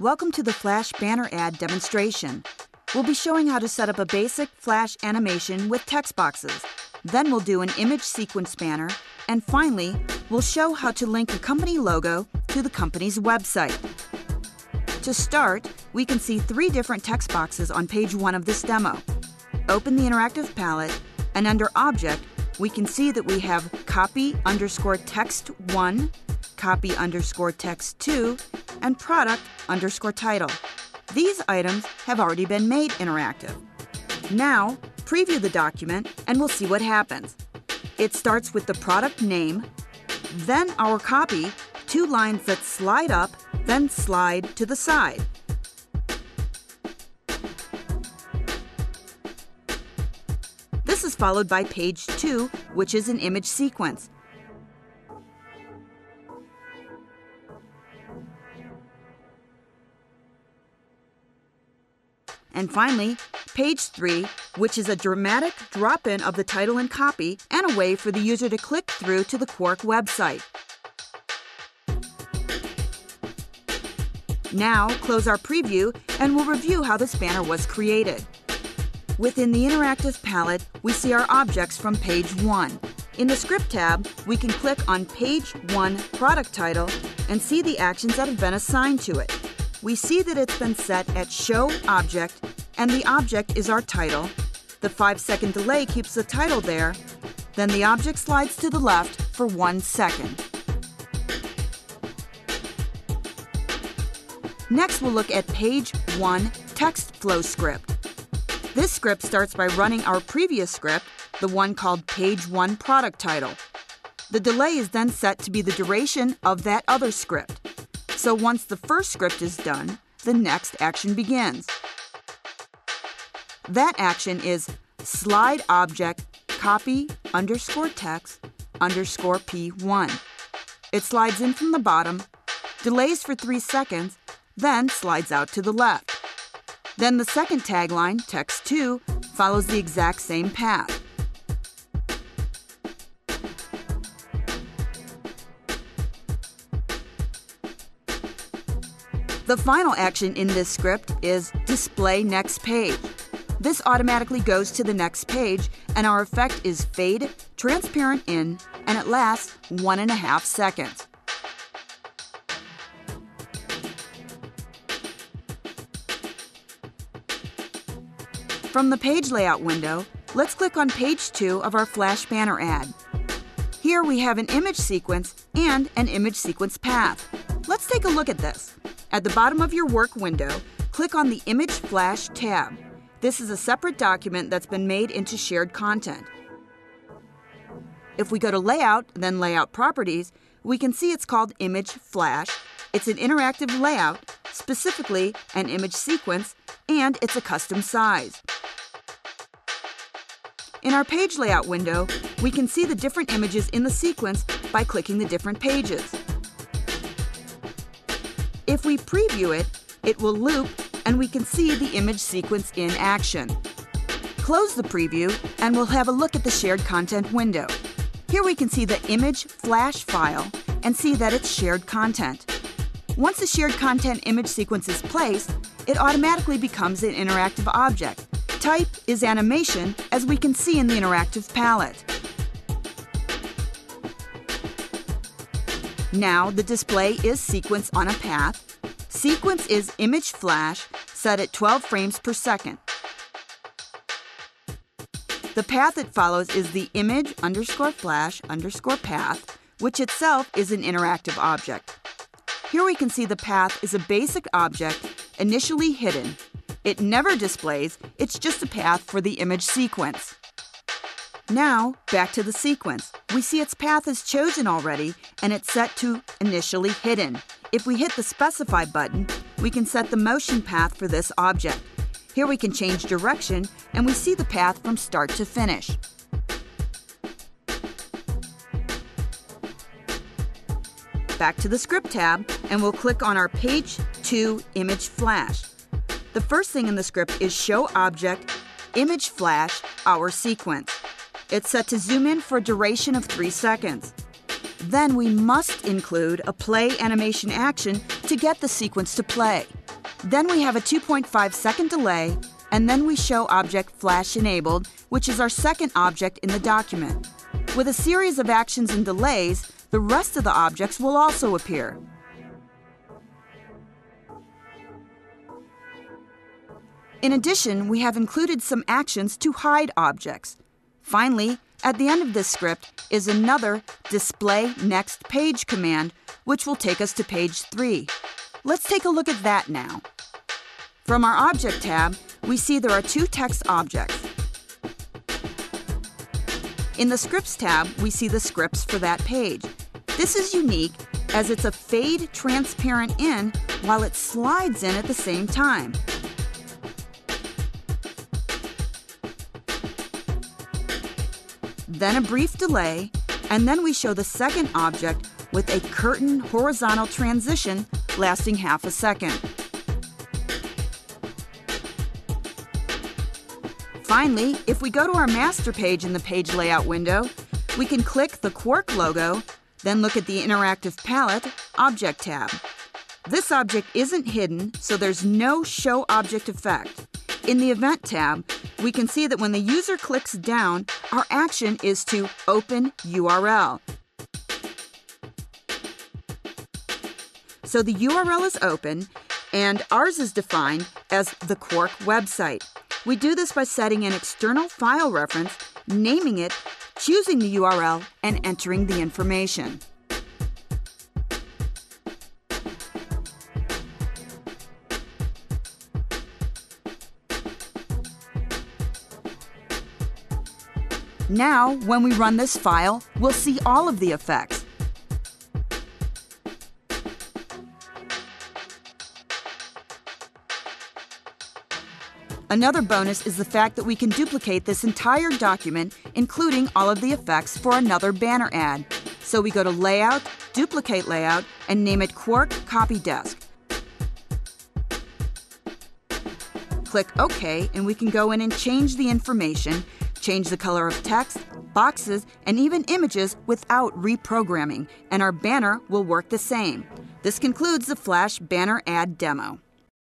Welcome to the Flash banner ad demonstration. We'll be showing how to set up a basic Flash animation with text boxes. Then we'll do an image sequence banner, and finally, we'll show how to link a company logo to the company's website. To start, we can see three different text boxes on page one of this demo. Open the interactive palette, and under Object, we can see that we have copy underscore text 1, copy underscore text 2, and product underscore title. These items have already been made interactive. Now, preview the document and we'll see what happens. It starts with the product name, then our copy, two lines that slide up, then slide to the side. This is followed by page 2, which is an image sequence. And finally, page 3, which is a dramatic drop in of the title and copy and a way for the user to click through to the Quark website. Now, close our preview and we'll review how this banner was created. Within the interactive palette, we see our objects from page 1. In the Script tab, we can click on Page 1 Product Title and see the actions that have been assigned to it. We see that it's been set at Show Object, and the object is our title. The 5 second delay keeps the title there. Then the object slides to the left for 1 second. Next, we'll look at Page 1 Text Flow Script. This script starts by running our previous script, the one called Page 1 Product Title. The delay is then set to be the duration of that other script. So once the first script is done, the next action begins. That action is slide object copy underscore text underscore p1. It slides in from the bottom, delays for 3 seconds, then slides out to the left. Then the second tagline, text 2, follows the exact same path. The final action in this script is display next page. This automatically goes to the next page, and our effect is fade, transparent in, and it lasts one and a half seconds. From the page layout window, let's click on page 2 of our Flash banner ad. Here we have an image sequence and an image sequence path. Let's take a look at this. At the bottom of your work window, click on the Image Flash tab. This is a separate document that's been made into shared content. If we go to Layout, then Layout Properties, we can see it's called Image Flash. It's an interactive layout, specifically an image sequence, and it's a custom size. In our page layout window, we can see the different images in the sequence by clicking the different pages. If we preview it, it will loop and we can see the image sequence in action. Close the preview and we'll have a look at the shared content window. Here we can see the image flash file and see that it's shared content. Once the shared content image sequence is placed, it automatically becomes an interactive object. Type is animation, as we can see in the interactive palette. Now the display is sequence on a path. Sequence is image flash set at 12 frames per second. The path it follows is the image underscore flash underscore path, which itself is an interactive object. Here we can see the path is a basic object initially hidden. It never displays, it's just a path for the image sequence. Now, back to the sequence. We see its path is chosen already and it's set to initially hidden. If we hit the specify button, we can set the motion path for this object. Here we can change direction and we see the path from start to finish. Back to the script tab and we'll click on our page 2 image flash. The first thing in the script is show object image flash our sequence. It's set to zoom in for a duration of 3 seconds. Then we must include a play animation action to get the sequence to play. Then we have a 2.5 second delay, and then we show object flash enabled, which is our second object in the document. With a series of actions and delays, the rest of the objects will also appear. In addition, we have included some actions to hide objects. Finally, at the end of this script is another Display Next Page command, which will take us to page 3. Let's take a look at that now. From our Object tab, we see there are two text objects. In the Scripts tab, we see the scripts for that page. This is unique as it's a fade transparent in while it slides in at the same time. Then a brief delay, and then we show the second object with a curtain horizontal transition lasting half a second. Finally, if we go to our master page in the page layout window, we can click the Quark logo, then look at the Interactive Palette Object tab. This object isn't hidden, so there's no Show Object effect. In the Event tab, we can see that when the user clicks down, our action is to open URL. So the URL is open, and ours is defined as the Quark website. We do this by setting an external file reference, naming it, choosing the URL, and entering the information. Now, when we run this file, we'll see all of the effects. Another bonus is the fact that we can duplicate this entire document, including all of the effects for another banner ad. So we go to Layout, Duplicate Layout, and name it Quark Copy Desk. Click OK, and we can go in and change the information Change the color of text, boxes, and even images without reprogramming, and our banner will work the same. This concludes the Flash Banner Ad demo.